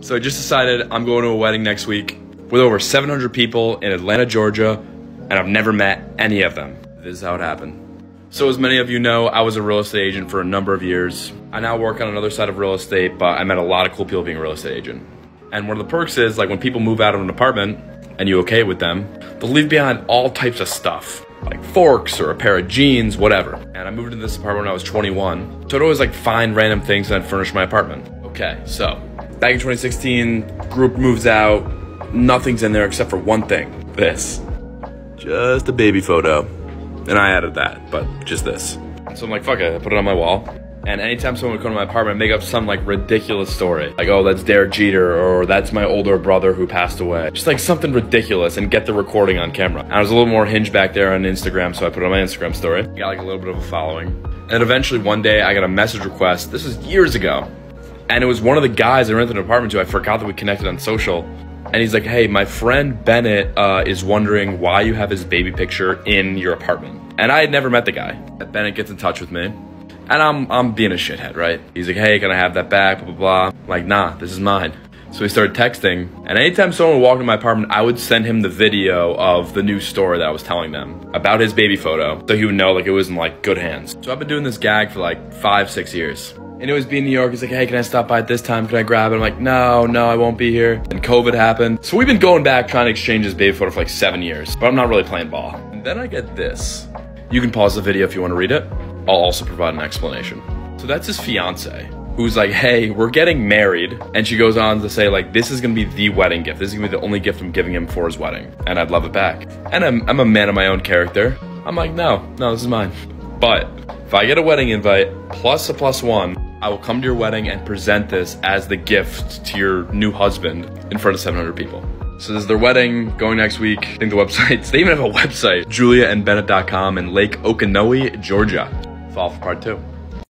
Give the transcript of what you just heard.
So I just decided I'm going to a wedding next week with over 700 people in Atlanta, Georgia, and I've never met any of them. This is how it happened. So as many of you know, I was a real estate agent for a number of years. I now work on another side of real estate, but I met a lot of cool people being a real estate agent. And one of the perks is like when people move out of an apartment and you okay with them, they'll leave behind all types of stuff like forks or a pair of jeans, whatever. And I moved into this apartment when I was 21. So I'd always like find random things and I'd furnish my apartment. Okay, so back in 2016, group moves out. Nothing's in there except for one thing. This. Just a baby photo. And I added that, but just this. So I'm like, fuck it, I put it on my wall. And anytime someone would come to my apartment, make up some like ridiculous story. Like, oh, that's Derek Jeter, or that's my older brother who passed away. Just like something ridiculous and get the recording on camera. And I was a little more hinge back there on Instagram, so I put it on my Instagram story. Got like a little bit of a following. And eventually one day I got a message request. This was years ago. And it was one of the guys I rented an apartment to. I forgot that we connected on social. And he's like, hey, my friend Bennett uh, is wondering why you have his baby picture in your apartment. And I had never met the guy. Bennett gets in touch with me. And I'm, I'm being a shithead, right? He's like, hey, can I have that back? Blah, blah, blah. I'm like, nah, this is mine. So we started texting. And anytime someone walked in my apartment, I would send him the video of the new story that I was telling them about his baby photo. So he would know like it was in like good hands. So I've been doing this gag for like five, six years. And it was being New York. He's like, hey, can I stop by at this time? Can I grab it? I'm like, no, no, I won't be here. And COVID happened. So we've been going back trying to exchange his baby photo for like seven years, but I'm not really playing ball. And then I get this. You can pause the video if you want to read it. I'll also provide an explanation. So that's his fiance, who's like, hey, we're getting married. And she goes on to say, like, this is gonna be the wedding gift. This is gonna be the only gift I'm giving him for his wedding. And I'd love it back. And I'm, I'm a man of my own character. I'm like, no, no, this is mine. But if I get a wedding invite plus a plus one, I will come to your wedding and present this as the gift to your new husband in front of 700 people. So this is their wedding going next week. I think the websites, they even have a website, juliaandbennett.com in Lake Okeechobee, Georgia. Fall for part two.